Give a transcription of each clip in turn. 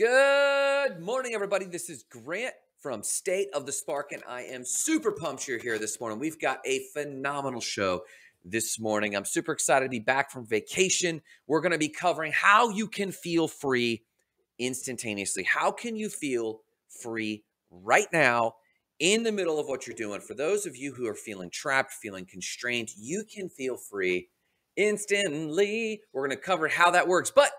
Good morning, everybody. This is Grant from State of the Spark, and I am super pumped you're here this morning. We've got a phenomenal show this morning. I'm super excited to be back from vacation. We're going to be covering how you can feel free instantaneously. How can you feel free right now in the middle of what you're doing? For those of you who are feeling trapped, feeling constrained, you can feel free instantly. We're going to cover how that works. But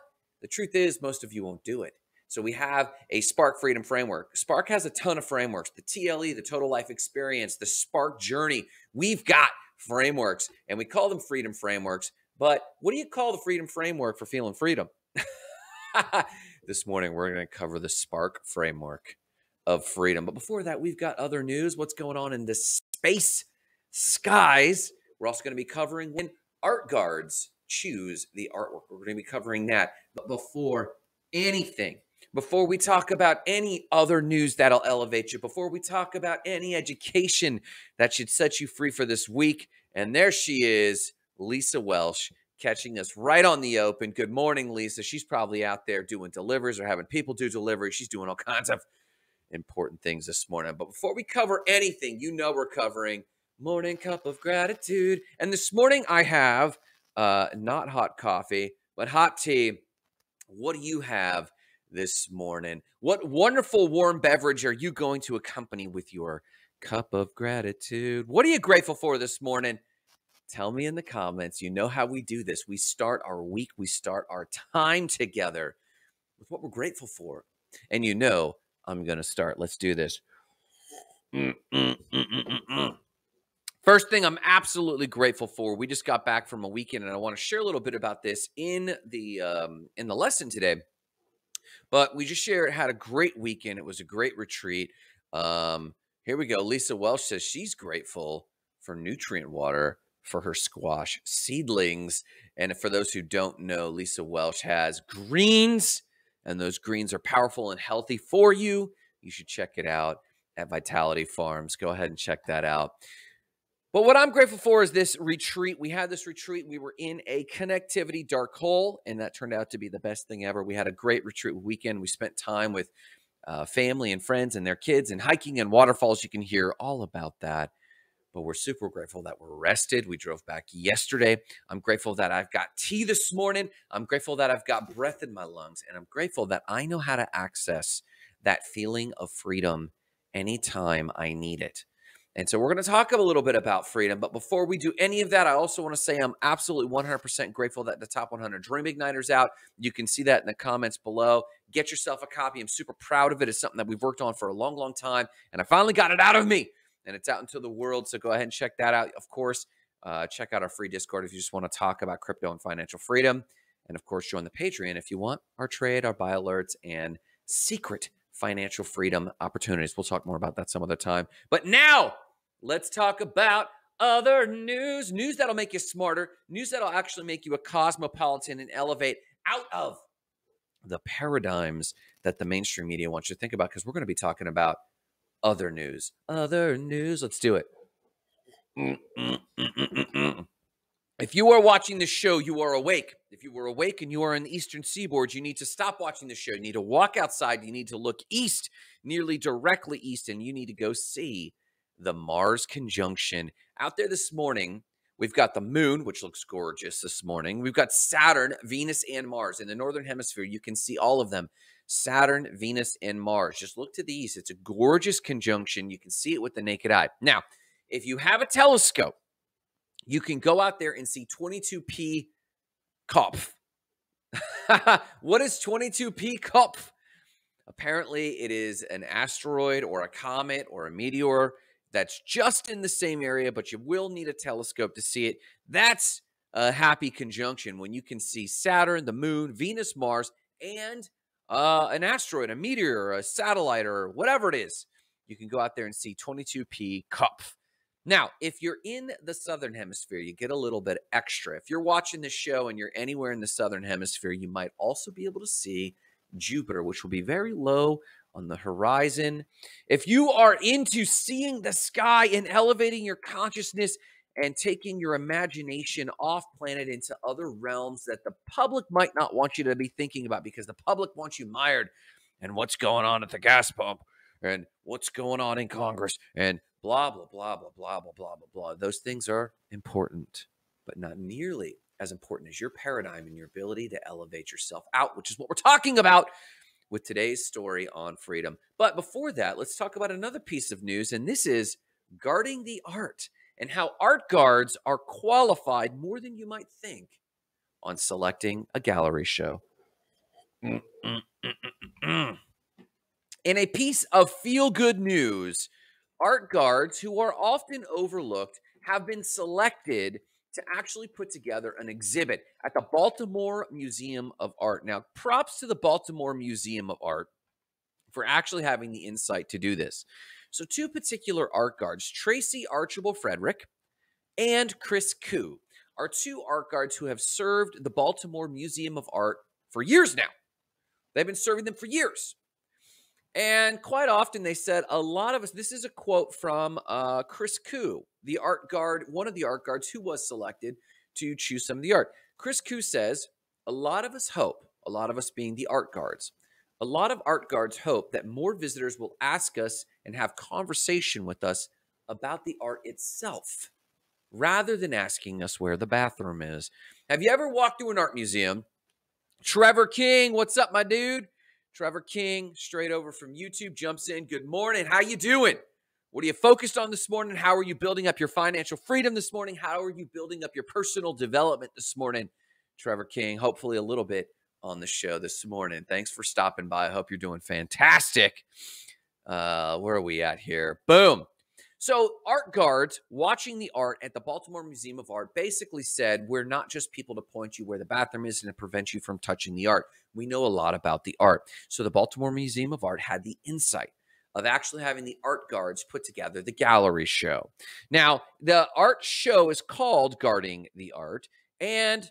the truth is, most of you won't do it. So we have a Spark Freedom Framework. Spark has a ton of frameworks the TLE, the Total Life Experience, the Spark Journey. We've got frameworks and we call them Freedom Frameworks. But what do you call the Freedom Framework for feeling freedom? this morning, we're going to cover the Spark Framework of Freedom. But before that, we've got other news. What's going on in the space skies? We're also going to be covering when art guards choose the artwork. We're going to be covering that. But before anything, before we talk about any other news that'll elevate you, before we talk about any education that should set you free for this week. And there she is, Lisa Welsh, catching us right on the open. Good morning, Lisa. She's probably out there doing deliveries or having people do deliveries. She's doing all kinds of important things this morning. But before we cover anything, you know we're covering morning cup of gratitude. And this morning I have uh, not hot coffee, but hot tea. What do you have? This morning. What wonderful warm beverage are you going to accompany with your cup of gratitude? What are you grateful for this morning? Tell me in the comments. You know how we do this. We start our week, we start our time together with what we're grateful for. And you know, I'm going to start. Let's do this. Mm, mm, mm, First thing I'm absolutely grateful for. We just got back from a weekend, and I want to share a little bit about this in the um, in the lesson today. But we just shared, had a great weekend. It was a great retreat. Um, here we go. Lisa Welsh says she's grateful for nutrient water for her squash seedlings. And for those who don't know, Lisa Welsh has greens, and those greens are powerful and healthy for you. You should check it out at Vitality Farms. Go ahead and check that out. But what I'm grateful for is this retreat. We had this retreat. We were in a connectivity dark hole, and that turned out to be the best thing ever. We had a great retreat weekend. We spent time with uh, family and friends and their kids and hiking and waterfalls. You can hear all about that. But we're super grateful that we're rested. We drove back yesterday. I'm grateful that I've got tea this morning. I'm grateful that I've got breath in my lungs. And I'm grateful that I know how to access that feeling of freedom anytime I need it. And so we're going to talk a little bit about freedom. But before we do any of that, I also want to say I'm absolutely 100% grateful that the top 100 Dream Igniters out. You can see that in the comments below. Get yourself a copy. I'm super proud of it. It's something that we've worked on for a long, long time. And I finally got it out of me. And it's out into the world. So go ahead and check that out. Of course, uh, check out our free Discord if you just want to talk about crypto and financial freedom. And of course, join the Patreon if you want our trade, our buy alerts, and secret financial freedom opportunities. We'll talk more about that some other time. But now, let's talk about other news news that'll make you smarter, news that'll actually make you a cosmopolitan and elevate out of the paradigms that the mainstream media wants you to think about because we're going to be talking about other news. Other news. Let's do it. Mm, mm, mm, if you are watching this show, you are awake. If you were awake and you are in the eastern seaboard, you need to stop watching the show. You need to walk outside. You need to look east, nearly directly east, and you need to go see the Mars conjunction. Out there this morning, we've got the moon, which looks gorgeous this morning. We've got Saturn, Venus, and Mars. In the northern hemisphere, you can see all of them Saturn, Venus, and Mars. Just look to the east. It's a gorgeous conjunction. You can see it with the naked eye. Now, if you have a telescope, you can go out there and see 22p Kopff. what is 22p Kopff? Apparently, it is an asteroid or a comet or a meteor that's just in the same area, but you will need a telescope to see it. That's a happy conjunction when you can see Saturn, the moon, Venus, Mars, and uh, an asteroid, a meteor, a satellite, or whatever it is. You can go out there and see 22p Kopff. Now, if you're in the southern hemisphere, you get a little bit extra. If you're watching this show and you're anywhere in the southern hemisphere, you might also be able to see Jupiter, which will be very low on the horizon. If you are into seeing the sky and elevating your consciousness and taking your imagination off planet into other realms that the public might not want you to be thinking about because the public wants you mired and what's going on at the gas pump and what's going on in Congress and blah, blah, blah, blah, blah, blah, blah, blah, blah. Those things are important, but not nearly as important as your paradigm and your ability to elevate yourself out, which is what we're talking about with today's story on freedom. But before that, let's talk about another piece of news, and this is guarding the art and how art guards are qualified more than you might think on selecting a gallery show. Mm, mm, mm, In a piece of feel good news, art guards who are often overlooked have been selected to actually put together an exhibit at the Baltimore Museum of Art. Now, props to the Baltimore Museum of Art for actually having the insight to do this. So, two particular art guards, Tracy Archibald Frederick and Chris Koo, are two art guards who have served the Baltimore Museum of Art for years now. They've been serving them for years. And quite often they said, a lot of us, this is a quote from uh, Chris Koo, the art guard, one of the art guards who was selected to choose some of the art. Chris Koo says, a lot of us hope, a lot of us being the art guards, a lot of art guards hope that more visitors will ask us and have conversation with us about the art itself rather than asking us where the bathroom is. Have you ever walked through an art museum? Trevor King, what's up, my dude? Trevor King, straight over from YouTube, jumps in. Good morning. How you doing? What are you focused on this morning? How are you building up your financial freedom this morning? How are you building up your personal development this morning? Trevor King, hopefully a little bit on the show this morning. Thanks for stopping by. I hope you're doing fantastic. Uh, where are we at here? Boom. So, art guards watching the art at the Baltimore Museum of Art basically said, We're not just people to point you where the bathroom is and to prevent you from touching the art. We know a lot about the art. So, the Baltimore Museum of Art had the insight of actually having the art guards put together the gallery show. Now, the art show is called Guarding the Art. And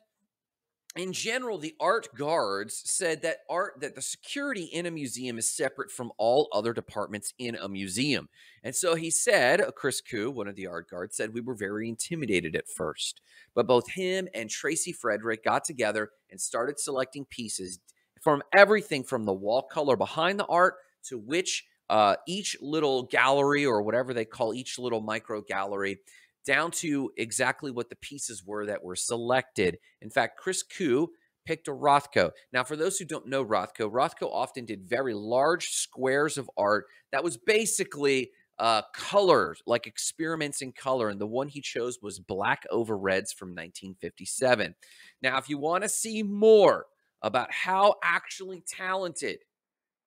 in general, the art guards said that art that the security in a museum is separate from all other departments in a museum. And so he said, uh, Chris Koo, one of the art guards, said we were very intimidated at first. But both him and Tracy Frederick got together and started selecting pieces from everything from the wall color behind the art to which uh, each little gallery or whatever they call each little micro gallery down to exactly what the pieces were that were selected. In fact, Chris Koo picked a Rothko. Now, for those who don't know Rothko, Rothko often did very large squares of art that was basically uh, colors, like experiments in color. And the one he chose was Black Over Reds from 1957. Now, if you want to see more about how actually talented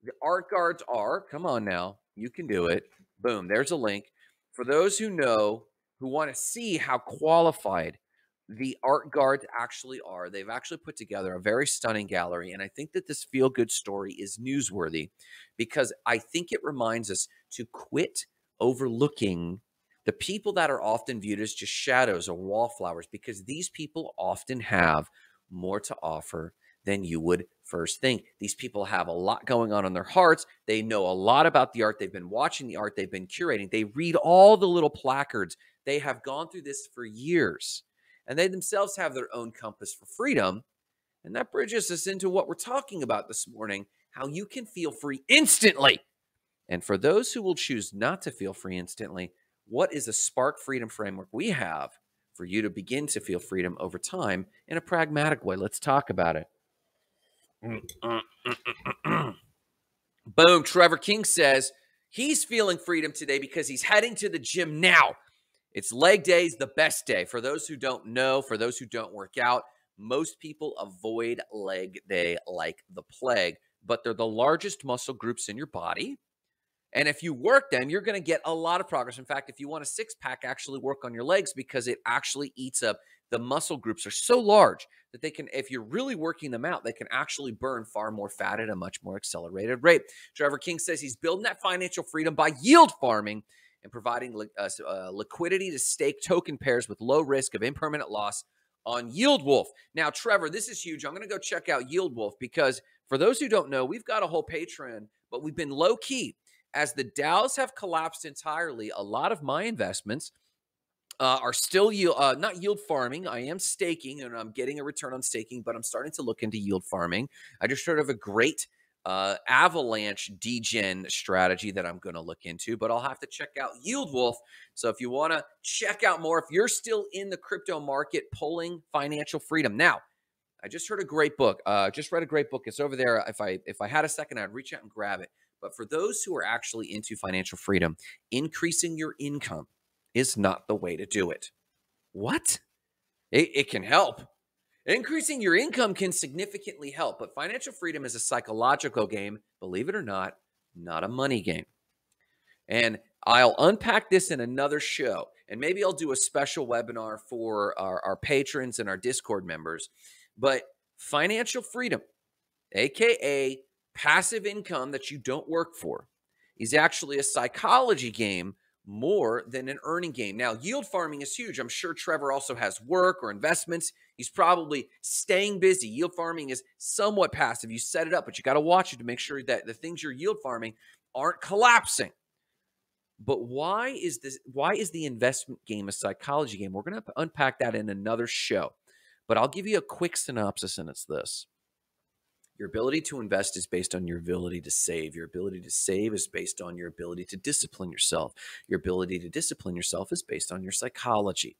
the art guards are, come on now, you can do it. Boom, there's a link. For those who know who want to see how qualified the art guards actually are. They've actually put together a very stunning gallery. And I think that this feel good story is newsworthy because I think it reminds us to quit overlooking the people that are often viewed as just shadows or wallflowers because these people often have more to offer than you would first think. These people have a lot going on in their hearts. They know a lot about the art. They've been watching the art. They've been curating. They read all the little placards they have gone through this for years, and they themselves have their own compass for freedom. And that bridges us into what we're talking about this morning how you can feel free instantly. And for those who will choose not to feel free instantly, what is a spark freedom framework we have for you to begin to feel freedom over time in a pragmatic way? Let's talk about it. Boom. Trevor King says he's feeling freedom today because he's heading to the gym now. It's leg day is the best day. For those who don't know, for those who don't work out, most people avoid leg day like the plague, but they're the largest muscle groups in your body. And if you work them, you're going to get a lot of progress. In fact, if you want a six pack, actually work on your legs because it actually eats up the muscle groups are so large that they can, if you're really working them out, they can actually burn far more fat at a much more accelerated rate. Trevor King says he's building that financial freedom by yield farming and providing li- uh, uh, liquidity to stake token pairs with low risk of impermanent loss on Yield Wolf. Now, Trevor, this is huge. I'm going to go check out Yield Wolf because for those who don't know, we've got a whole Patreon, but we've been low key. As the DAOs have collapsed entirely, a lot of my investments uh, are still yield, uh, not yield farming. I am staking and I'm getting a return on staking, but I'm starting to look into yield farming. I just heard of a great uh, avalanche degen strategy that I'm going to look into, but I'll have to check out Yield Wolf. So if you want to check out more, if you're still in the crypto market, pulling financial freedom. Now, I just heard a great book. Uh, just read a great book. It's over there. If I if I had a second, I'd reach out and grab it. But for those who are actually into financial freedom, increasing your income is not the way to do it. What? It, it can help. Increasing your income can significantly help, but financial freedom is a psychological game, believe it or not, not a money game. And I'll unpack this in another show. And maybe I'll do a special webinar for our, our patrons and our Discord members. But financial freedom, AKA passive income that you don't work for, is actually a psychology game more than an earning game. Now, yield farming is huge. I'm sure Trevor also has work or investments. He's probably staying busy. Yield farming is somewhat passive. You set it up, but you got to watch it to make sure that the things you're yield farming aren't collapsing. But why is this why is the investment game a psychology game? We're going to unpack that in another show. But I'll give you a quick synopsis and it's this. Your ability to invest is based on your ability to save. Your ability to save is based on your ability to discipline yourself. Your ability to discipline yourself is based on your psychology.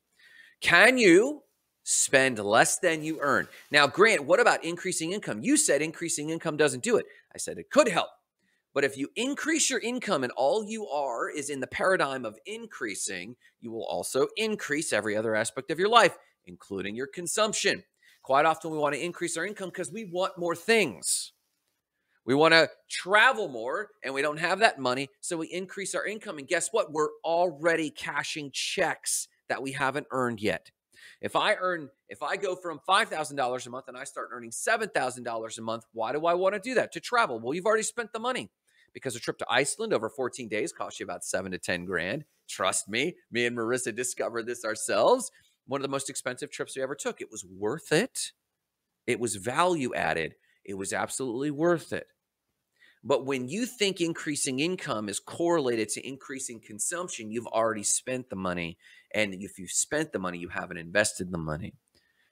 Can you spend less than you earn? Now, Grant, what about increasing income? You said increasing income doesn't do it. I said it could help. But if you increase your income and all you are is in the paradigm of increasing, you will also increase every other aspect of your life, including your consumption. Quite often, we want to increase our income because we want more things. We want to travel more and we don't have that money. So we increase our income. And guess what? We're already cashing checks that we haven't earned yet. If I earn, if I go from $5,000 a month and I start earning $7,000 a month, why do I want to do that? To travel. Well, you've already spent the money because a trip to Iceland over 14 days costs you about seven to 10 grand. Trust me, me and Marissa discovered this ourselves one of the most expensive trips we ever took. It was worth it. It was value added. It was absolutely worth it. But when you think increasing income is correlated to increasing consumption, you've already spent the money. And if you've spent the money, you haven't invested the money.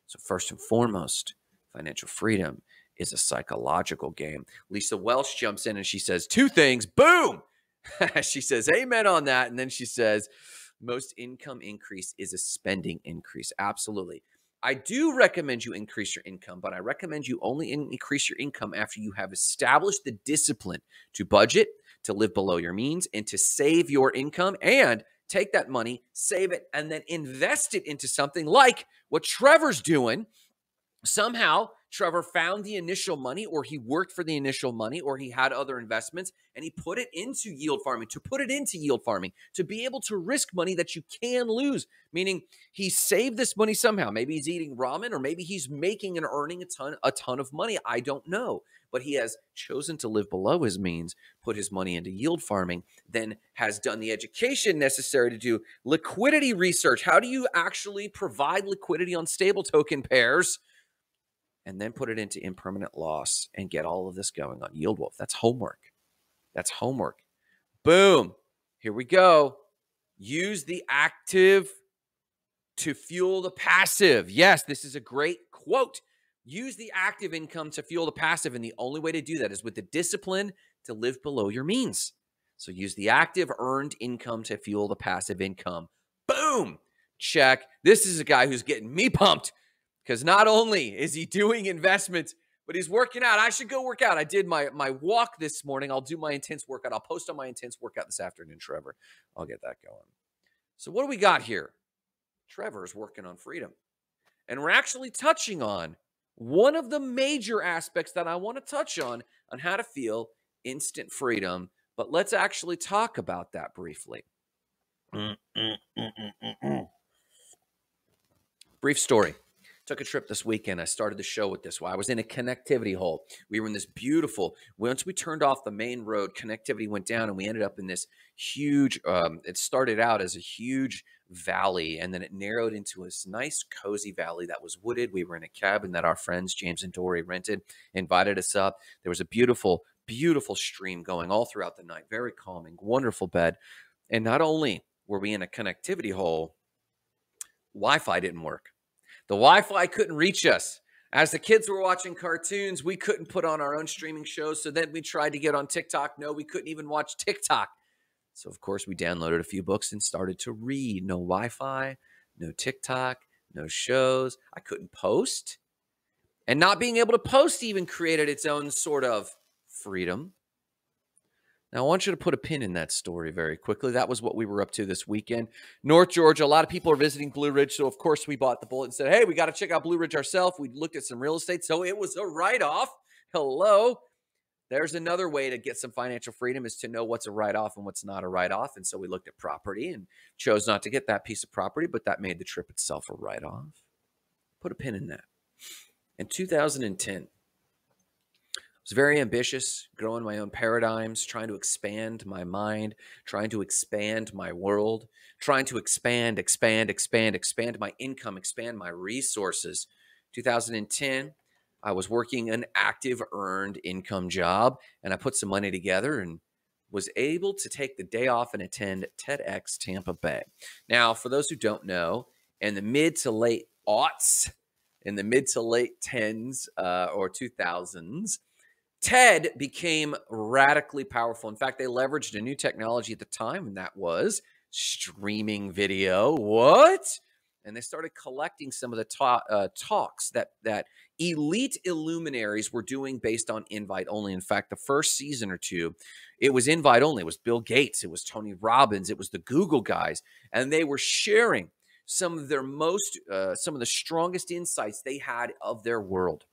So, first and foremost, financial freedom is a psychological game. Lisa Welsh jumps in and she says two things. Boom! she says, Amen on that. And then she says, most income increase is a spending increase. Absolutely. I do recommend you increase your income, but I recommend you only increase your income after you have established the discipline to budget, to live below your means, and to save your income and take that money, save it, and then invest it into something like what Trevor's doing. Somehow, Trevor found the initial money, or he worked for the initial money, or he had other investments, and he put it into yield farming, to put it into yield farming, to be able to risk money that you can lose. Meaning he saved this money somehow. Maybe he's eating ramen, or maybe he's making and earning a ton, a ton of money. I don't know. But he has chosen to live below his means, put his money into yield farming, then has done the education necessary to do liquidity research. How do you actually provide liquidity on stable token pairs? And then put it into impermanent loss and get all of this going on Yield Wolf. That's homework. That's homework. Boom. Here we go. Use the active to fuel the passive. Yes, this is a great quote. Use the active income to fuel the passive. And the only way to do that is with the discipline to live below your means. So use the active earned income to fuel the passive income. Boom. Check. This is a guy who's getting me pumped because not only is he doing investments, but he's working out. I should go work out. I did my my walk this morning. I'll do my intense workout. I'll post on my intense workout this afternoon, Trevor. I'll get that going. So what do we got here? Trevor is working on freedom. And we're actually touching on one of the major aspects that I want to touch on on how to feel instant freedom. But let's actually talk about that briefly. Mm, mm, mm, Brief story took a trip this weekend. I started the show with this. I was in a connectivity hole. We were in this beautiful. Once we turned off the main road, connectivity went down, and we ended up in this huge. Um, it started out as a huge valley, and then it narrowed into this nice, cozy valley that was wooded. We were in a cabin that our friends James and Dory rented, invited us up. There was a beautiful, beautiful stream going all throughout the night. Very calming, wonderful bed. And not only were we in a connectivity hole, Wi-Fi didn't work. The Wi Fi couldn't reach us. As the kids were watching cartoons, we couldn't put on our own streaming shows. So then we tried to get on TikTok. No, we couldn't even watch TikTok. So, of course, we downloaded a few books and started to read. No Wi Fi, no TikTok, no shows. I couldn't post. And not being able to post even created its own sort of freedom. Now, I want you to put a pin in that story very quickly. That was what we were up to this weekend. North Georgia, a lot of people are visiting Blue Ridge. So, of course, we bought the bullet and said, hey, we got to check out Blue Ridge ourselves. We looked at some real estate. So, it was a write off. Hello. There's another way to get some financial freedom is to know what's a write off and what's not a write off. And so, we looked at property and chose not to get that piece of property, but that made the trip itself a write off. Put a pin in that. In 2010, was very ambitious, growing my own paradigms, trying to expand my mind, trying to expand my world, trying to expand, expand, expand, expand my income, expand my resources. 2010, I was working an active earned income job and I put some money together and was able to take the day off and attend TEDx Tampa Bay. Now, for those who don't know, in the mid to late aughts, in the mid to late tens uh, or 2000s, TED became radically powerful. In fact, they leveraged a new technology at the time, and that was streaming video. What? And they started collecting some of the ta- uh, talks that that elite illuminaries were doing based on invite only. In fact, the first season or two, it was invite only. It was Bill Gates, it was Tony Robbins, it was the Google guys, and they were sharing some of their most, uh, some of the strongest insights they had of their world,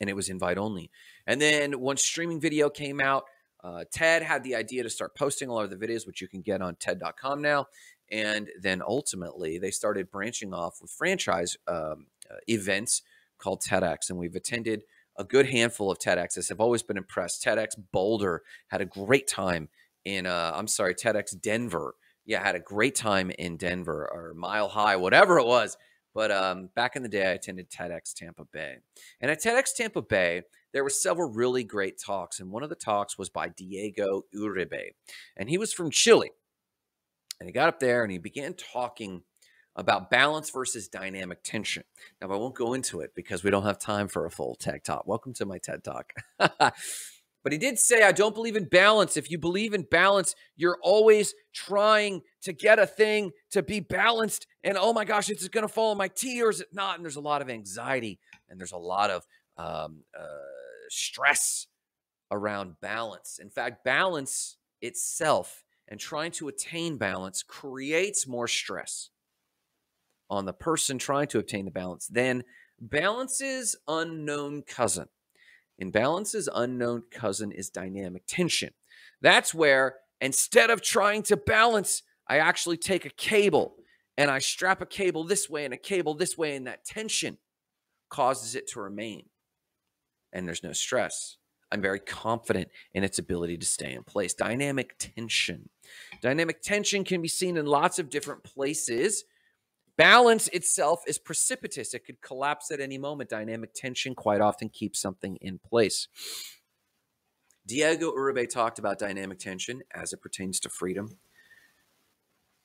and it was invite only. And then once streaming video came out, uh, Ted had the idea to start posting all of the videos, which you can get on TED.com now. And then ultimately, they started branching off with franchise um, uh, events called TEDx. And we've attended a good handful of TEDx's. I've always been impressed. TEDx Boulder had a great time in, uh, I'm sorry, TEDx Denver. Yeah, had a great time in Denver or Mile High, whatever it was. But um, back in the day, I attended TEDx Tampa Bay. And at TEDx Tampa Bay, there were several really great talks. And one of the talks was by Diego Uribe. And he was from Chile. And he got up there and he began talking about balance versus dynamic tension. Now, I won't go into it because we don't have time for a full TED Talk. Welcome to my TED Talk. But he did say, I don't believe in balance. If you believe in balance, you're always trying to get a thing to be balanced. And oh my gosh, is it going to fall on my T or is it not? And there's a lot of anxiety and there's a lot of um, uh, stress around balance. In fact, balance itself and trying to attain balance creates more stress on the person trying to obtain the balance than balance's unknown cousin. Imbalance's unknown cousin is dynamic tension. That's where instead of trying to balance, I actually take a cable and I strap a cable this way and a cable this way, and that tension causes it to remain. And there's no stress. I'm very confident in its ability to stay in place. Dynamic tension. Dynamic tension can be seen in lots of different places. Balance itself is precipitous. It could collapse at any moment. Dynamic tension quite often keeps something in place. Diego Uribe talked about dynamic tension as it pertains to freedom.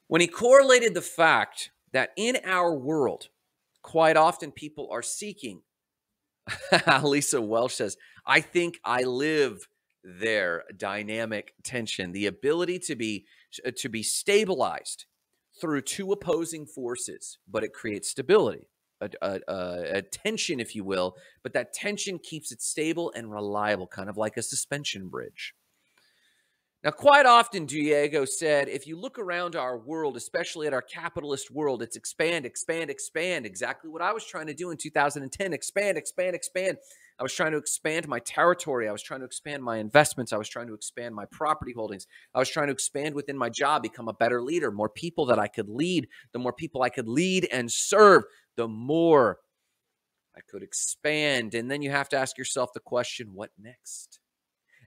When he correlated the fact that in our world, quite often people are seeking, Lisa Welsh says, I think I live there, dynamic tension, the ability to be uh, to be stabilized through two opposing forces, but it creates stability, a, a, a, tension, if you will. But that tension keeps it stable and reliable, kind of like a suspension bridge. Now, quite often, Diego said, if you look around our world, especially at our capitalist world, it's expand, expand, expand. Exactly what I was trying to do in 2010 expand, expand, expand. I was trying to expand my territory. I was trying to expand my investments. I was trying to expand my property holdings. I was trying to expand within my job, become a better leader, more people that I could lead. The more people I could lead and serve, the more I could expand. And then you have to ask yourself the question what next?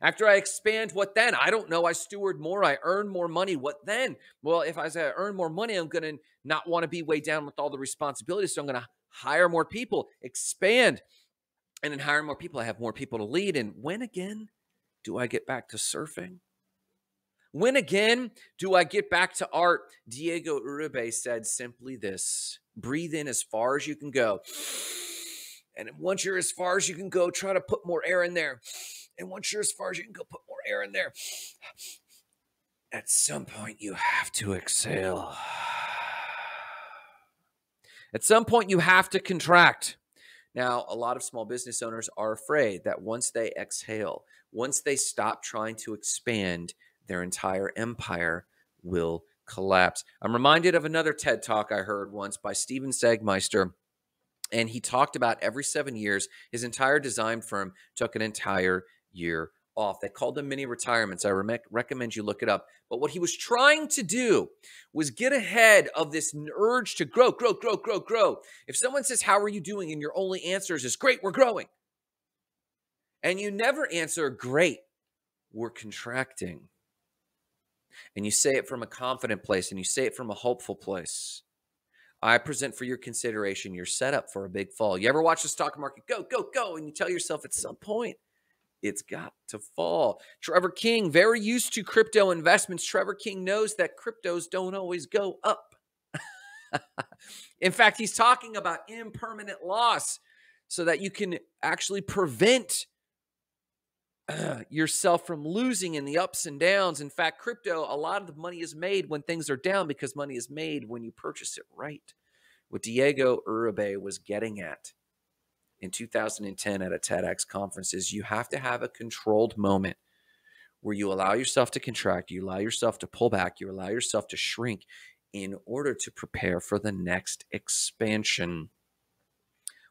After I expand, what then? I don't know. I steward more. I earn more money. What then? Well, if I say I earn more money, I'm going to not want to be weighed down with all the responsibilities. So I'm going to hire more people, expand and then hire more people. I have more people to lead. And when again do I get back to surfing? When again do I get back to art? Diego Uribe said simply this breathe in as far as you can go And once you're as far as you can go, try to put more air in there. And once you're as far as you can go, put more air in there. At some point, you have to exhale. At some point, you have to contract. Now, a lot of small business owners are afraid that once they exhale, once they stop trying to expand, their entire empire will collapse. I'm reminded of another TED talk I heard once by Steven Sagmeister. And he talked about every seven years, his entire design firm took an entire year off. They called them mini retirements. I re- recommend you look it up. But what he was trying to do was get ahead of this urge to grow, grow, grow, grow, grow. If someone says, How are you doing? and your only answer is, Great, we're growing. And you never answer, Great, we're contracting. And you say it from a confident place and you say it from a hopeful place. I present for your consideration your setup for a big fall. You ever watch the stock market go, go, go, and you tell yourself at some point, it's got to fall. Trevor King, very used to crypto investments. Trevor King knows that cryptos don't always go up. In fact, he's talking about impermanent loss so that you can actually prevent uh, yourself from losing in the ups and downs. In fact, crypto, a lot of the money is made when things are down because money is made when you purchase it right. What Diego Uribe was getting at in 2010 at a TEDx conference is you have to have a controlled moment where you allow yourself to contract, you allow yourself to pull back, you allow yourself to shrink in order to prepare for the next expansion.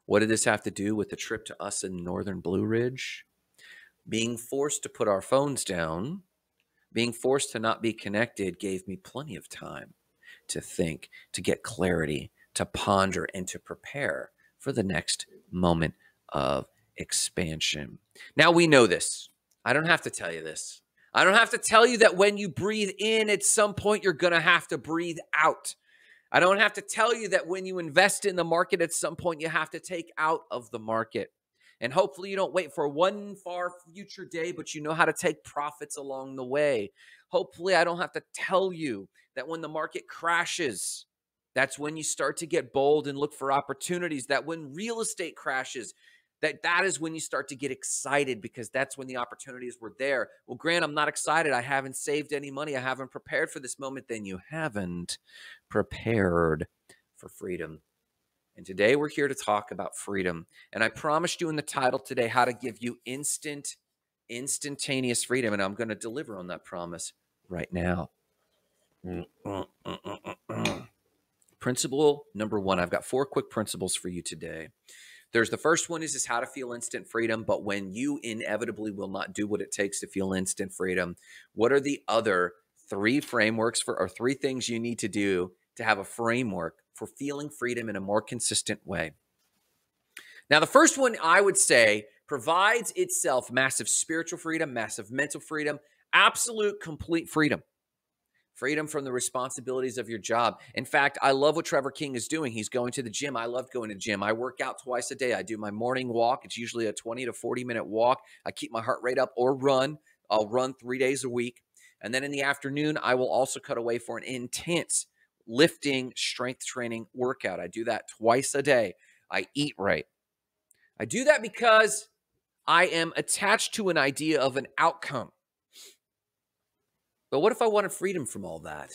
What did this have to do with the trip to us in Northern Blue Ridge? Being forced to put our phones down, being forced to not be connected gave me plenty of time to think, to get clarity, to ponder, and to prepare for the next moment of expansion. Now we know this. I don't have to tell you this. I don't have to tell you that when you breathe in, at some point, you're going to have to breathe out. I don't have to tell you that when you invest in the market, at some point, you have to take out of the market. And hopefully, you don't wait for one far future day, but you know how to take profits along the way. Hopefully, I don't have to tell you that when the market crashes, that's when you start to get bold and look for opportunities. That when real estate crashes, that that is when you start to get excited because that's when the opportunities were there. Well, Grant, I'm not excited. I haven't saved any money. I haven't prepared for this moment. Then you haven't prepared for freedom. And today we're here to talk about freedom. And I promised you in the title today how to give you instant, instantaneous freedom. And I'm going to deliver on that promise right now. Mm, Principle number one, I've got four quick principles for you today. There's the first one is, is how to feel instant freedom, but when you inevitably will not do what it takes to feel instant freedom, what are the other three frameworks for or three things you need to do to have a framework for feeling freedom in a more consistent way? Now, the first one I would say provides itself massive spiritual freedom, massive mental freedom, absolute complete freedom freedom from the responsibilities of your job. In fact, I love what Trevor King is doing. He's going to the gym. I love going to the gym. I work out twice a day. I do my morning walk. It's usually a 20 to 40 minute walk. I keep my heart rate up or run. I'll run three days a week. And then in the afternoon, I will also cut away for an intense lifting strength training workout. I do that twice a day. I eat right. I do that because I am attached to an idea of an outcome. But what if I wanted freedom from all that?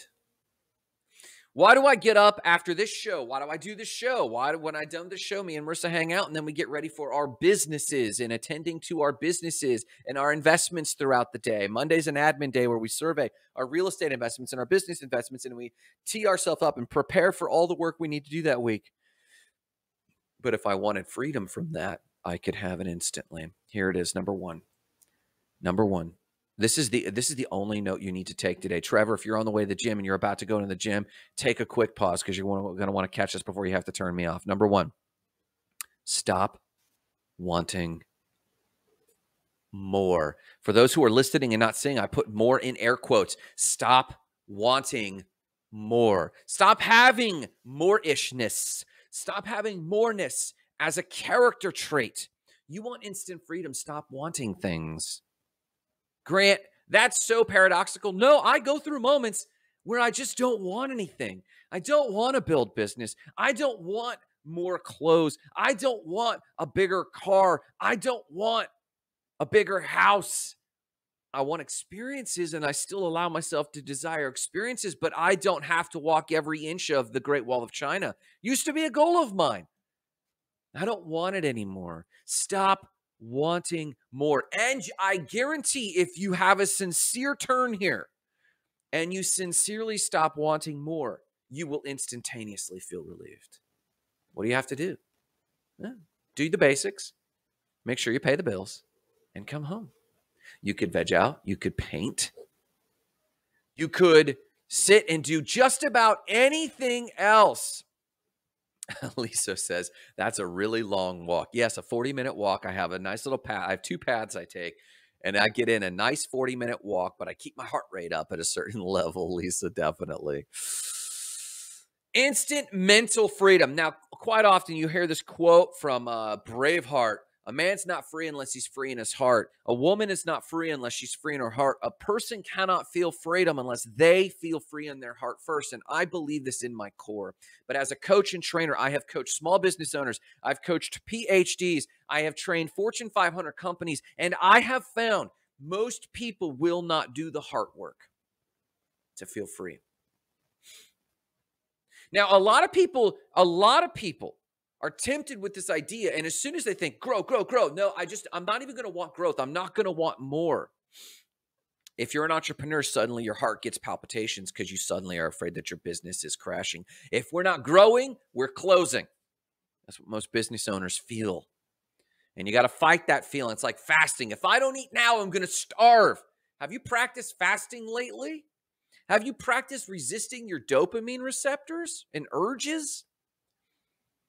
Why do I get up after this show? Why do I do this show? Why, when I done this show, me and Marissa hang out and then we get ready for our businesses and attending to our businesses and our investments throughout the day. Monday's an admin day where we survey our real estate investments and our business investments and we tee ourselves up and prepare for all the work we need to do that week. But if I wanted freedom from that, I could have it instantly. Here it is, number one. Number one, this is the this is the only note you need to take today. Trevor, if you're on the way to the gym and you're about to go into the gym, take a quick pause because you're going to want to catch this before you have to turn me off. Number 1. Stop wanting more. For those who are listening and not seeing, I put more in air quotes. Stop wanting more. Stop having more ishness. Stop having moreness as a character trait. You want instant freedom. Stop wanting things. Grant, that's so paradoxical. No, I go through moments where I just don't want anything. I don't want to build business. I don't want more clothes. I don't want a bigger car. I don't want a bigger house. I want experiences and I still allow myself to desire experiences, but I don't have to walk every inch of the Great Wall of China. Used to be a goal of mine. I don't want it anymore. Stop wanting more. And I guarantee if you have a sincere turn here and you sincerely stop wanting more, you will instantaneously feel relieved. What do you have to do? Yeah. Do the basics, make sure you pay the bills, and come home. You could veg out. You could paint. You could sit and do just about anything else. Lisa says, that's a really long walk. Yes, a 40 minute walk. I have a nice little path. I have two paths I take, and I get in a nice 40 minute walk, but I keep my heart rate up at a certain level, Lisa, definitely. Instant mental freedom. Now, quite often you hear this quote from uh, Braveheart a man's not free unless he's free in his heart. A woman is not free unless she's free in her heart. A person cannot feel freedom unless they feel free in their heart first. And I believe this in my core. But as a coach and trainer, I have coached small business owners, I've coached PhDs, I have trained Fortune 500 companies, and I have found most people will not do the heart work to feel free. Now, a lot of people, a lot of people are tempted with this idea. And as soon as they think, grow, grow, grow, no, I just, I'm not even going to want growth. I'm not going to want more. If you're an entrepreneur, suddenly your heart gets palpitations because you suddenly are afraid that your business is crashing. If we're not growing, we're closing. That's what most business owners feel. And you got to fight that feeling. It's like fasting. If I don't eat now, I'm going to starve. Have you practiced fasting lately? Have you practiced resisting your dopamine receptors and urges?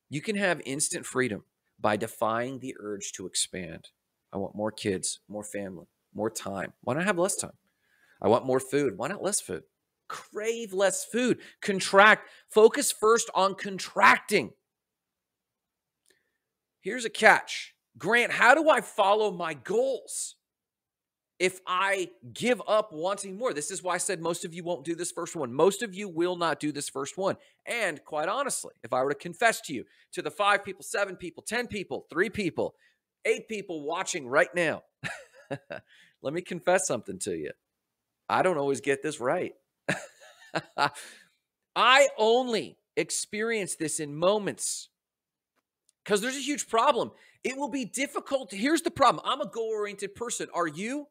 You can have instant freedom by defying the urge to expand. I want more kids, more family, more time. Why not have less time? I want more food. Why not less food? Crave less food. Contract. Focus first on contracting. Here's a catch Grant, how do I follow my goals? If I give up wanting more. This is why I said most of you won't do this first one. Most of you will not do this first one. And quite honestly, if I were to confess to you, to the five people, seven people, 10 people, three people, eight people watching right now, let me confess something to you. I don't always get this right. I only experience this in moments because there's a huge problem. It will be difficult. Here's the problem I'm a goal oriented person. Are you?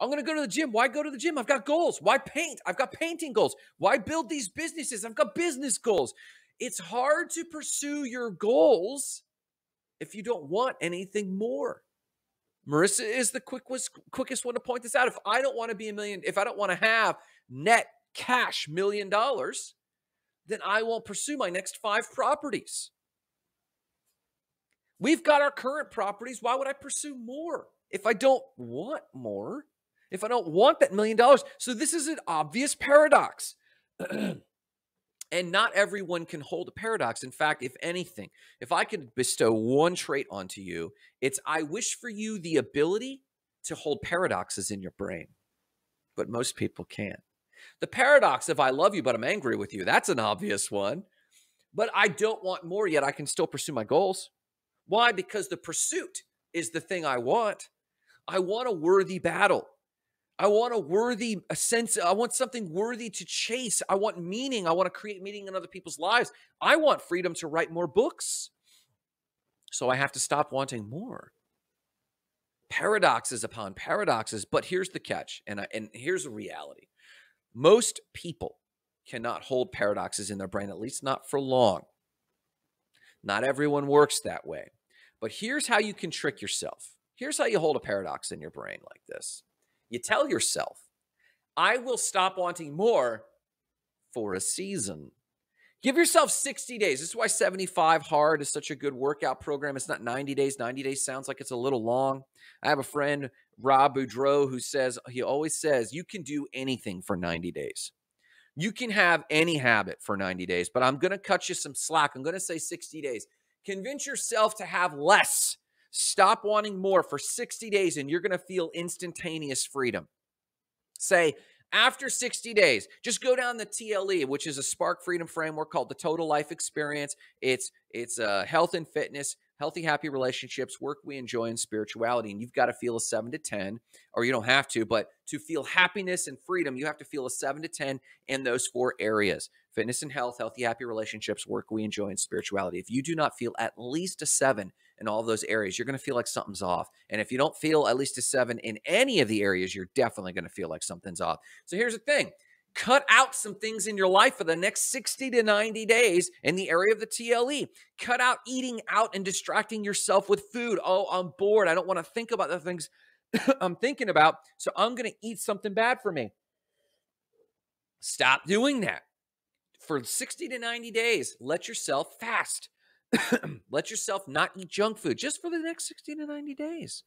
I'm going to go to the gym. Why go to the gym? I've got goals. Why paint? I've got painting goals. Why build these businesses? I've got business goals. It's hard to pursue your goals if you don't want anything more. Marissa is the quickest quickest one to point this out. If I don't want to be a million, if I don't want to have net cash million dollars, then I won't pursue my next five properties. We've got our current properties. Why would I pursue more if I don't want more? If I don't want that million dollars? So this is an obvious paradox. and not everyone can hold a paradox. In fact, if anything, if I could bestow one trait onto you, it's I wish for you the ability to hold paradoxes in your brain. But most people can't. The paradox of I love you, but I'm angry with you, that's an obvious one. But I don't want more yet. I can still pursue my goals. Why? Because the pursuit is the thing I want. I want a worthy battle. I want a worthy, a sense, I want something worthy to chase. I want meaning. I want to create meaning in other people's lives. I want freedom to write more books. So I have to stop wanting more. Paradoxes upon paradoxes. But here's the catch, and, I, and here's the reality most people cannot hold paradoxes in their brain, at least not for long. Not everyone works that way. But here's how you can trick yourself. Here's how you hold a paradox in your brain like this you tell yourself, I will stop wanting more for a season. Give yourself 60 days. This is why 75 hard is such a good workout program. It's not 90 days. 90 days sounds like it's a little long. I have a friend, Rob Boudreau, who says, he always says, you can do anything for 90 days. You can have any habit for 90 days, but I'm going to cut you some slack. I'm going to say 60 days. Convince yourself to have less Stop wanting more for 60 days and you're going to feel instantaneous freedom. Say, After 60 days, just go down the TLE, which is a Spark Freedom framework called the Total Life Experience. It's it's uh, health and fitness, healthy, happy relationships, work we enjoy, and spirituality. And you've got to feel a seven to 10, or you don't have to, but to feel happiness and freedom, you have to feel a seven to 10 in those four areas fitness and health, healthy, happy relationships, work we enjoy, and spirituality. If you do not feel at least a seven in all those areas, you're going to feel like something's off. And if you don't feel at least a seven in any of the areas, you're definitely going to feel like something's off. So here's the thing cut out some things in your life for the next 60 to 90 days in the area of the TLE. Cut out eating out and distracting yourself with food. Oh, I'm bored. I don't want to think about the things I'm thinking about. So I'm going to eat something bad for me. Stop doing that. For 60 to 90 days, let yourself fast. let yourself not eat junk food just for the next 60 to 90 days.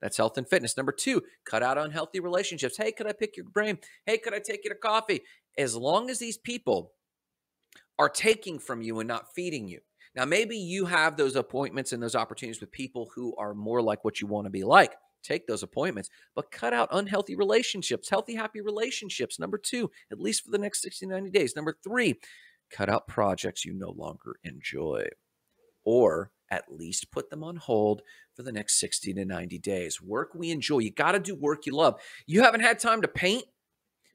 That's health and fitness. Number two, cut out unhealthy relationships. Hey, could I pick your brain? Hey, could I take you to coffee? As long as these people are taking from you and not feeding you. Now, maybe you have those appointments and those opportunities with people who are more like what you want to be like. Take those appointments, but cut out unhealthy relationships, healthy, happy relationships. Number two, at least for the next 60, 90 days. Number three, cut out projects you no longer enjoy or at least put them on hold for the next 60 to 90 days. Work we enjoy. You got to do work you love. You haven't had time to paint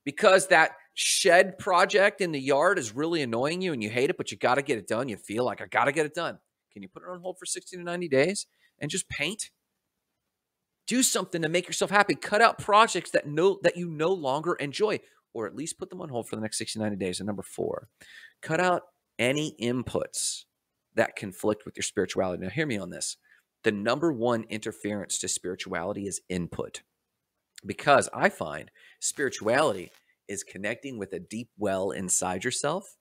because that shed project in the yard is really annoying you and you hate it, but you got to get it done. You feel like I got to get it done. Can you put it on hold for 60 to 90 days and just paint? Do something to make yourself happy. Cut out projects that no that you no longer enjoy or at least put them on hold for the next 60 90 days. And number 4, cut out any inputs that conflict with your spirituality. Now, hear me on this. The number one interference to spirituality is input. Because I find spirituality is connecting with a deep well inside yourself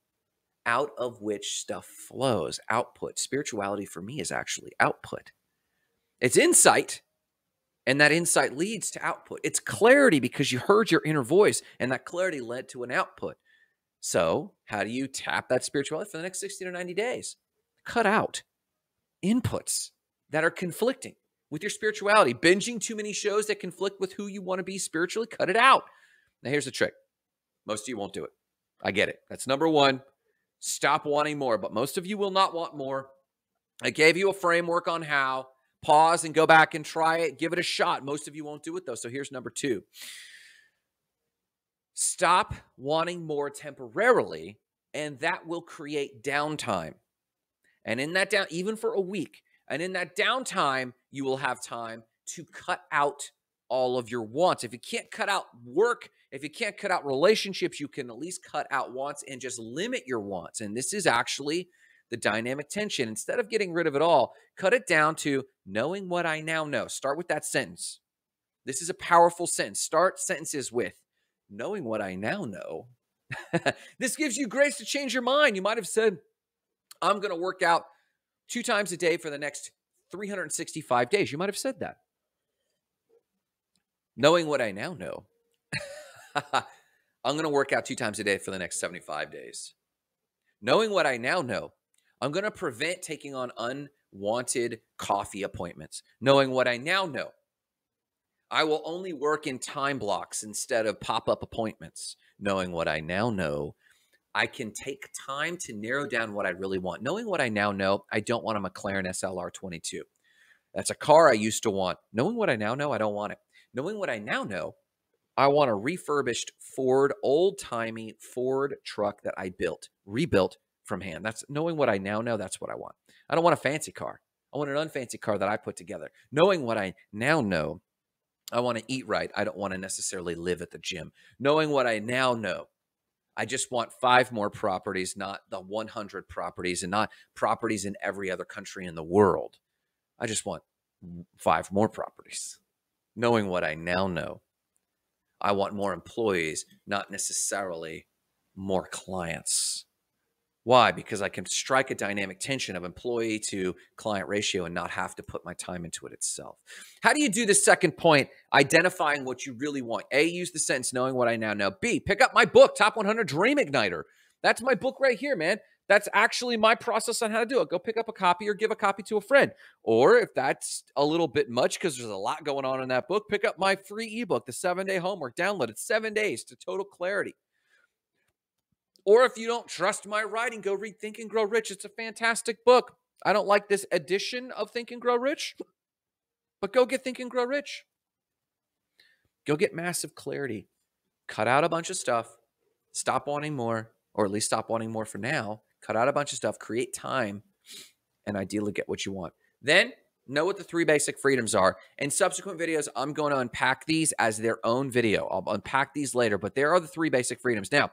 out of which stuff flows, output. Spirituality for me is actually output. It's insight, and that insight leads to output. It's clarity because you heard your inner voice, and that clarity led to an output. So, how do you tap that spirituality for the next 60 to 90 days? Cut out inputs that are conflicting with your spirituality. Binging too many shows that conflict with who you want to be spiritually, cut it out. Now, here's the trick most of you won't do it. I get it. That's number one. Stop wanting more, but most of you will not want more. I gave you a framework on how. Pause and go back and try it. Give it a shot. Most of you won't do it though. So here's number two stop wanting more temporarily, and that will create downtime. And in that down, even for a week, and in that downtime, you will have time to cut out all of your wants. If you can't cut out work, if you can't cut out relationships, you can at least cut out wants and just limit your wants. And this is actually the dynamic tension. Instead of getting rid of it all, cut it down to knowing what I now know. Start with that sentence. This is a powerful sentence. Start sentences with knowing what I now know. this gives you grace to change your mind. You might have said, I'm going to work out two times a day for the next 365 days. You might have said that. Knowing what I now know, I'm going to work out two times a day for the next 75 days. Knowing what I now know, I'm going to prevent taking on unwanted coffee appointments. Knowing what I now know, I will only work in time blocks instead of pop up appointments. Knowing what I now know, I can take time to narrow down what I really want. Knowing what I now know, I don't want a McLaren SLR 22. That's a car I used to want. Knowing what I now know, I don't want it. Knowing what I now know, I want a refurbished Ford, old timey Ford truck that I built, rebuilt from hand. That's knowing what I now know, that's what I want. I don't want a fancy car. I want an unfancy car that I put together. Knowing what I now know, I want to eat right. I don't want to necessarily live at the gym. Knowing what I now know, I just want five more properties, not the 100 properties and not properties in every other country in the world. I just want five more properties. Knowing what I now know, I want more employees, not necessarily more clients. Why? Because I can strike a dynamic tension of employee to client ratio and not have to put my time into it itself. How do you do the second point? Identifying what you really want. A, use the sentence knowing what I now know. B, pick up my book, Top 100 Dream Igniter. That's my book right here, man. That's actually my process on how to do it. Go pick up a copy or give a copy to a friend. Or if that's a little bit much because there's a lot going on in that book, pick up my free ebook, The Seven Day Homework. Download it seven days to total clarity. Or if you don't trust my writing, go read Think and Grow Rich. It's a fantastic book. I don't like this edition of Think and Grow Rich, but go get Think and Grow Rich. Go get massive clarity. Cut out a bunch of stuff. Stop wanting more, or at least stop wanting more for now. Cut out a bunch of stuff, create time, and ideally get what you want. Then know what the three basic freedoms are. In subsequent videos, I'm going to unpack these as their own video. I'll unpack these later, but there are the three basic freedoms. Now,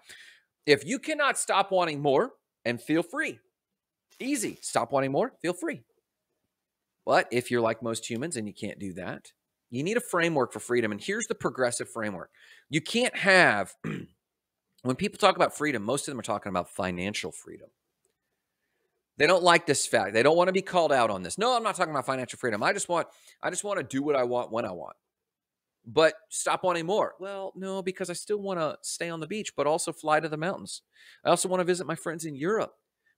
if you cannot stop wanting more, and feel free, easy, stop wanting more, feel free. But if you're like most humans and you can't do that, you need a framework for freedom. And here's the progressive framework you can't have, when people talk about freedom, most of them are talking about financial freedom. They don't like this fact. They don't want to be called out on this. No, I'm not talking about financial freedom. I just want I just want to do what I want when I want but stop wanting more. Well, no, because I still want to stay on the beach, but also fly to the mountains. I also want to visit my friends in Europe,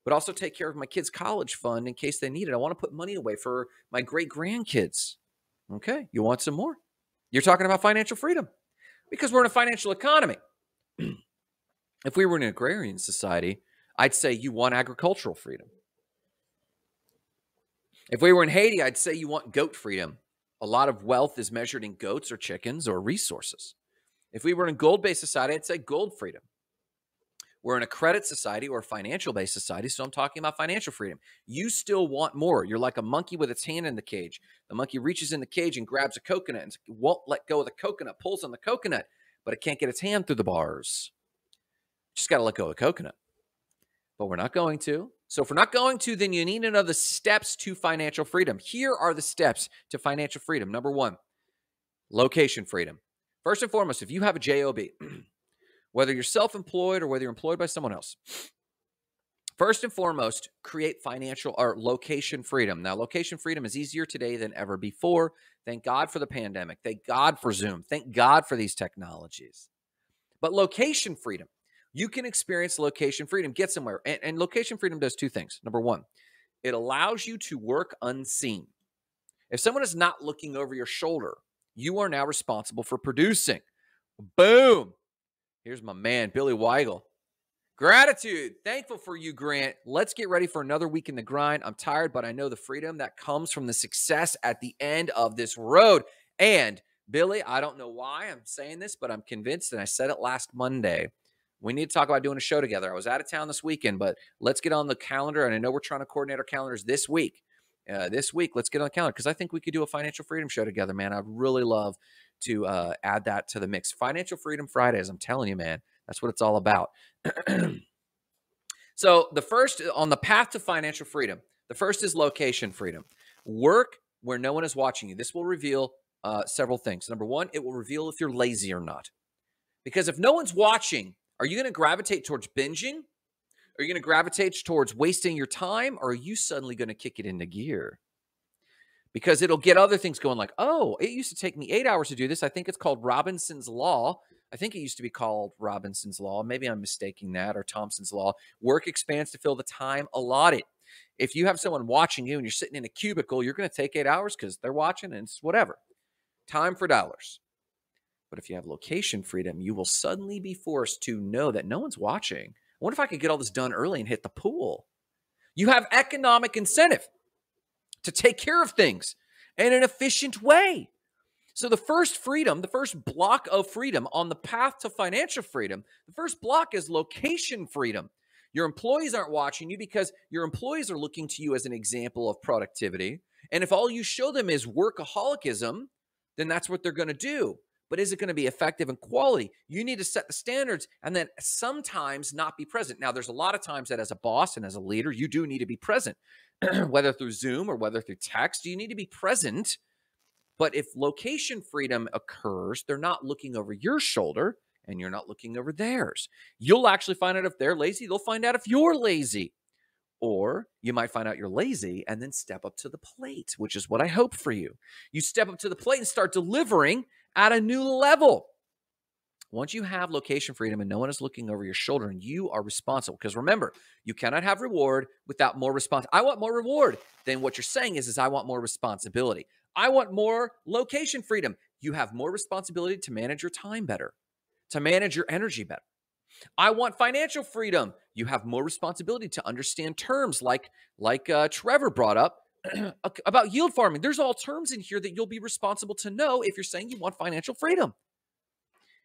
but also take care of my kids' college fund in case they need it. I want to put money away for my great grandkids. Okay, you want some more? You're talking about financial freedom because we're in a financial economy. if we were in an agrarian society, I'd say you want agricultural freedom. If we were in Haiti, I'd say you want goat freedom. A lot of wealth is measured in goats or chickens or resources. If we were in a gold based society, I'd say gold freedom. We're in a credit society or financial based society, so I'm talking about financial freedom. You still want more. You're like a monkey with its hand in the cage. The monkey reaches in the cage and grabs a coconut and won't let go of the coconut, pulls on the coconut, but it can't get its hand through the bars. Just got to let go of the coconut. But we're not going to. So if we're not going to, then you need to know the steps to financial freedom. Here are the steps to financial freedom. Number one, location freedom. First and foremost, if you have a JOB, whether you're self employed or whether you're employed by someone else, first and foremost, create financial or location freedom. Now, location freedom is easier today than ever before. Thank God for the pandemic. Thank God for Zoom. Thank God for these technologies. But location freedom you can experience location freedom, get somewhere. And, and, location freedom does two things. Number one, it allows you to work unseen. If someone is not looking over your shoulder, you are now responsible for producing. Boom. Here's my man, Billy Weigel. Gratitude. Thankful for you, Grant. Let's get ready for another week in the grind. I'm tired, but I know the freedom that comes from the success at the end of this road. And Billy, I don't know why I'm saying this, but I'm convinced, and I said it last Monday we need to talk about doing a show together. I was out of town this weekend, but let's get on the calendar. And I know we're trying to coordinate our calendars this week. Uh, this week, let's get on the calendar because I think we could do a financial freedom show together, man. I'd really love to uh, add that to the mix. Financial Freedom Fridays, I'm telling you, man, that's what it's all about. so, the first on the path to financial freedom, the first is location freedom. Work where no one is watching you. This will reveal uh, several things. Number one, it will reveal if you're lazy or not. Because if no one's watching, are you going to gravitate towards binging? Are you going to gravitate towards wasting your time? Or are you suddenly going to kick it into gear? Because it'll get other things going like, oh, it used to take me eight hours to do this. I think it's called Robinson's Law. I think it used to be called Robinson's Law. Maybe I'm mistaking that or Thompson's Law. Work expands to fill the time allotted. If you have someone watching you and you're sitting in a cubicle, you're going to take eight hours because they're watching and it's whatever. Time for dollars. But if you have location freedom, you will suddenly be forced to know that no one's watching. I wonder if I could get all this done early and hit the pool. You have economic incentive to take care of things in an efficient way. So, the first freedom, the first block of freedom on the path to financial freedom, the first block is location freedom. Your employees aren't watching you because your employees are looking to you as an example of productivity. And if all you show them is workaholicism, then that's what they're going to do but is it going to be effective and quality? You need to set the standards and then sometimes not be present. Now, there's a lot of times that as a boss and as a leader, you do need to be present, whether through Zoom or whether through text, you need to be present. But if location freedom occurs, they're not looking over your shoulder and you're not looking over theirs. You'll actually find out if they're lazy, they'll find out if you're lazy. Or you might find out you're lazy and then step up to the plate, which is what I hope for you. You step up to the plate and start delivering at a new level. once you have location freedom and no one is looking over your shoulder and you are responsible, because remember, you cannot have reward without more response. I want more reward. Then what you're saying is, is I want more responsibility. I want more location freedom. You have more responsibility to manage your time better, to manage your energy better. I want financial freedom. You have more responsibility to understand terms like like uh, Trevor brought up about yield farming. There's all terms in here that you'll be responsible to know if you're saying you want financial freedom.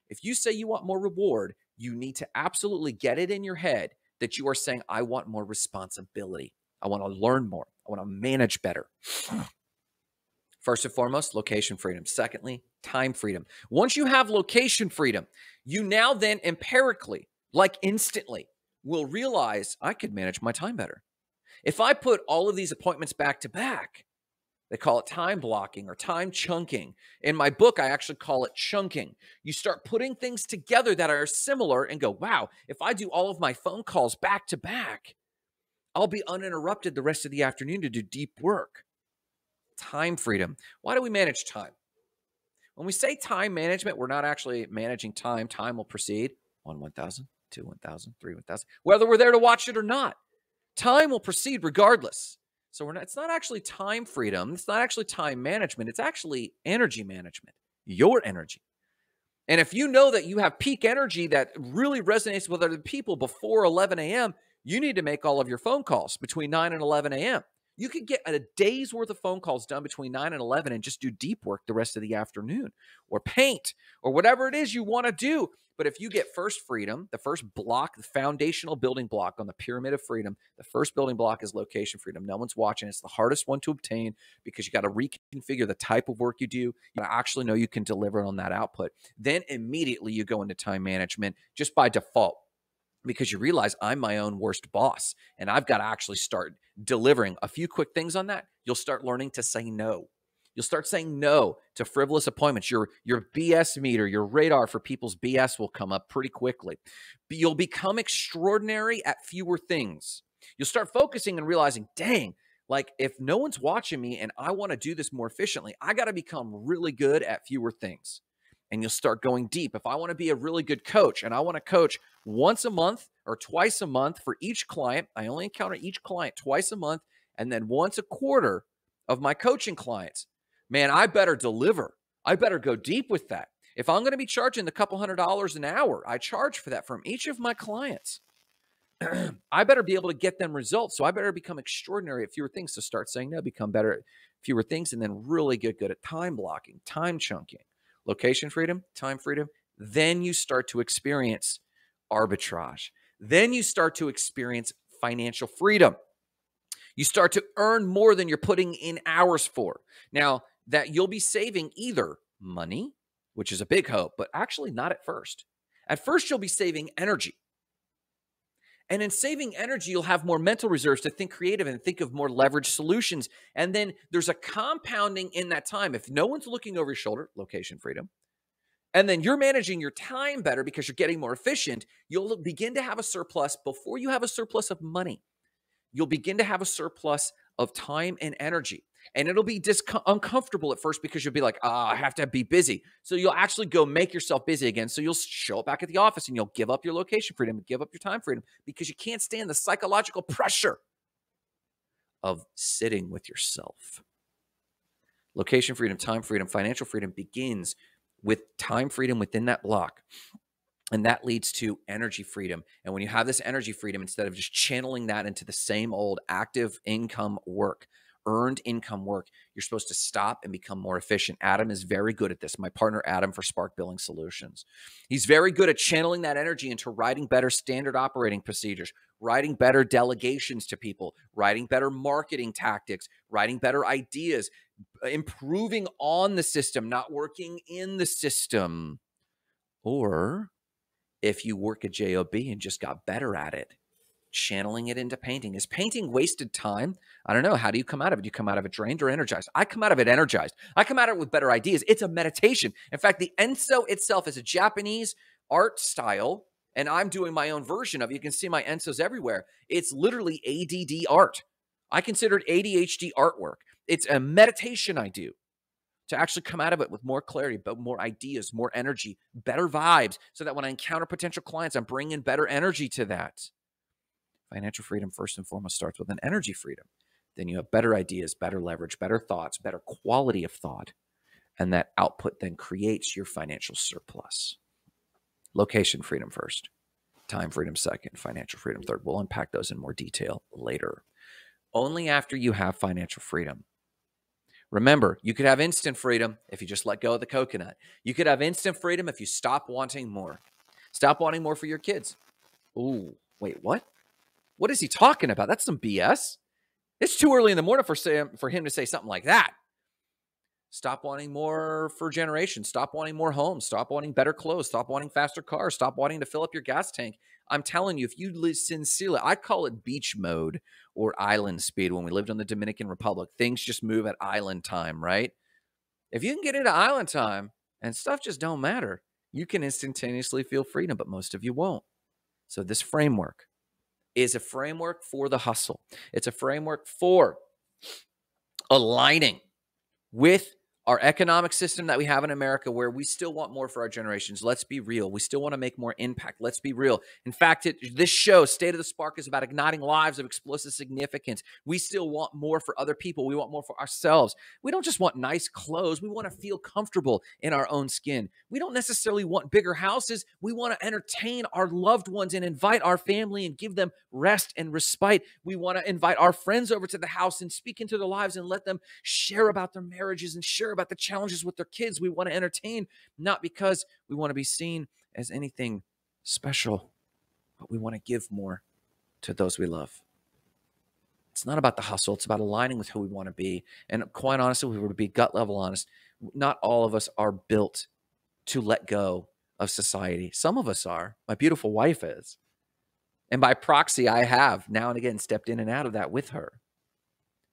If you say you want more reward, you need to absolutely get it in your head that you are saying, I want more responsibility. I want to learn more. I want to manage better. First and foremost, location freedom. Secondly, time freedom. Once you have location freedom, you now then empirically, like instantly, will realize I could manage my time better. If I put all of these appointments back to back, they call it time blocking or time chunking. In my book, I actually call it chunking. You start putting things together that are similar and go, wow, if I do all of my phone calls back to back, I'll be uninterrupted the rest of the afternoon to do deep work. Time freedom. Why do we manage time? When we say time management, we're not actually managing time. Time will proceed one 1,000, two 1,000, three 1,000, whether we're there to watch it or not. Time will proceed regardless. So we're not, it's not actually time freedom. It's not actually time management. It's actually energy management, your energy. And if you know that you have peak energy that really resonates with other people before 11 a.m., you need to make all of your phone calls between 9 and 11 a.m. You could get a day's worth of phone calls done between 9 and 11 and just do deep work the rest of the afternoon or paint or whatever it is you want to do. But if you get first freedom, the first block, the foundational building block on the pyramid of freedom, the first building block is location freedom. No one's watching. It's the hardest one to obtain because you got to reconfigure the type of work you do. You actually know you can deliver on that output. Then immediately you go into time management just by default because you realize I'm my own worst boss and I've got to actually start delivering a few quick things on that. You'll start learning to say no. You'll start saying no to frivolous appointments. Your your BS meter, your radar for people's BS will come up pretty quickly. But you'll become extraordinary at fewer things. You'll start focusing and realizing, dang, like if no one's watching me and I want to do this more efficiently, I got to become really good at fewer things. And you'll start going deep. If I want to be a really good coach and I want to coach once a month or twice a month for each client, I only encounter each client twice a month and then once a quarter of my coaching clients man, I better deliver. I better go deep with that. If I'm going to be charging the couple hundred dollars an hour, I charge for that from each of my clients. I better be able to get them results. So I better become extraordinary at fewer things to start saying no, become better at fewer things, and then really get good at time blocking, time chunking, location freedom, time freedom. Then you start to experience arbitrage. Then you start to experience financial freedom. You start to earn more than you're putting in hours for. Now, that you'll be saving either money, which is a big hope, but actually not at first. At first, you'll be saving energy. And in saving energy, you'll have more mental reserves to think creative and think of more leveraged solutions. And then there's a compounding in that time. If no one's looking over your shoulder, location freedom, and then you're managing your time better because you're getting more efficient, you'll begin to have a surplus before you have a surplus of money. You'll begin to have a surplus of time and energy. And it'll be dis- uncomfortable at first because you'll be like, ah, oh, I have to be busy. So you'll actually go make yourself busy again. So you'll show up back at the office and you'll give up your location freedom, give up your time freedom because you can't stand the psychological pressure of sitting with yourself. Location freedom, time freedom, financial freedom begins with time freedom within that block. And that leads to energy freedom. And when you have this energy freedom, instead of just channeling that into the same old active income work, earned income work, you're supposed to stop and become more efficient. Adam is very good at this. My partner, Adam, for Spark Billing Solutions. He's very good at channeling that energy into writing better standard operating procedures, writing better delegations to people, writing better marketing tactics, writing better ideas, improving on the system, not working in the system. Or if you work a job and just got better at it channeling it into painting. Is painting wasted time? I don't know. How do you come out of it? You come out of it drained or energized? I come out of it energized. I come out of it with better ideas. It's a meditation. In fact the enso itself is a japanese art style and i'm doing my own version of it. You can see my ensos everywhere. It's literally add art. I consider it adhd artwork. It's a meditation i do to actually come out of it with more clarity, but more ideas, more energy, better vibes, so that when I encounter potential clients, I'm bringing better energy to that. Financial freedom, first and foremost, starts with an energy freedom. Then you have better ideas, better leverage, better thoughts, better quality of thought. And that output then creates your financial surplus. Location freedom first, time freedom second, financial freedom third. We'll unpack those in more detail later. Only after you have financial freedom Remember, you could have instant freedom if you just let go of the coconut. You could have instant freedom if you stop wanting more. Stop wanting more for your kids. Ooh, wait, what? What is he talking about? That's some BS. It's too early in the morning for, Sam, for him to say something like that. Stop wanting more for generations. Stop wanting more homes. Stop wanting better clothes. Stop wanting faster cars. Stop wanting to fill up your gas tank. I'm telling you, if you live sincerely, I call it beach mode or island speed when we lived on the Dominican Republic. Things just move at island time, right? If you can get into island time and stuff just don't matter, you can instantaneously feel freedom, but most of you won't. So this framework is a framework for the hustle. It's a framework for aligning with our economic system that we have in America, where we still want more for our generations. Let's be real. We still want to make more impact. Let's be real. In fact, it, this show, State of the Spark, is about igniting lives of explosive significance. We still want more for other people. We want more for ourselves. We don't just want nice clothes. We want to feel comfortable in our own skin. We don't necessarily want bigger houses. We want to entertain our loved ones and invite our family and give them rest and respite. We want to invite our friends over to the house and speak into their lives and let them share about their marriages and share about the challenges with their kids. We want to entertain, not because we want to be seen as anything special, but we want to give more to those we love. It's not about the hustle, it's about aligning with who we want to be. And quite honestly, we were to be gut level honest, not all of us are built to let go of society. Some of us are. My beautiful wife is. And by proxy, I have now and again stepped in and out of that with her.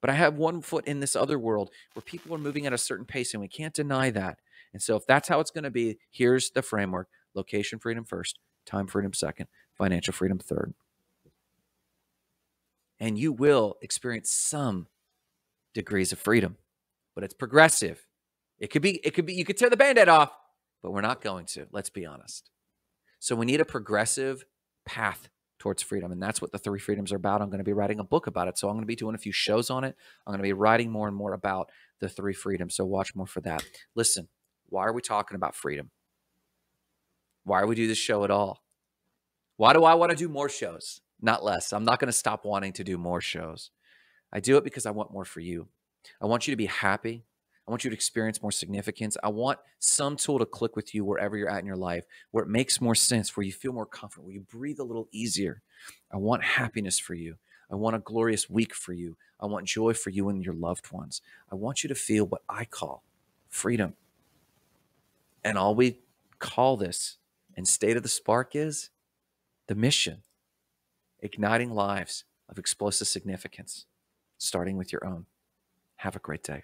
But I have one foot in this other world where people are moving at a certain pace, and we can't deny that. And so, if that's how it's going to be, here's the framework location freedom first, time freedom second, financial freedom third. And you will experience some degrees of freedom, but it's progressive. It could be, it could be, you could tear the band aid off, but we're not going to. Let's be honest. So, we need a progressive path towards freedom. And that's what the three freedoms are about. I'm going to be writing a book about it. So I'm going to be doing a few shows on it. I'm going to be writing more and more about the three freedoms. So watch more for that. Listen, why are we talking about freedom? Why do we do this show at all? Why do I want to do more shows? Not less. I'm not going to stop wanting to do more shows. I do it because I want more for you. I want you to be happy. I want you to experience more significance. I want some tool to click with you wherever you're at in your life, where it makes more sense, where you feel more comfortable, where you breathe a little easier. I want happiness for you. I want a glorious week for you. I want joy for you and your loved ones. I want you to feel what I call freedom. And all we call this and state of the spark is the mission igniting lives of explosive significance, starting with your own. Have a great day.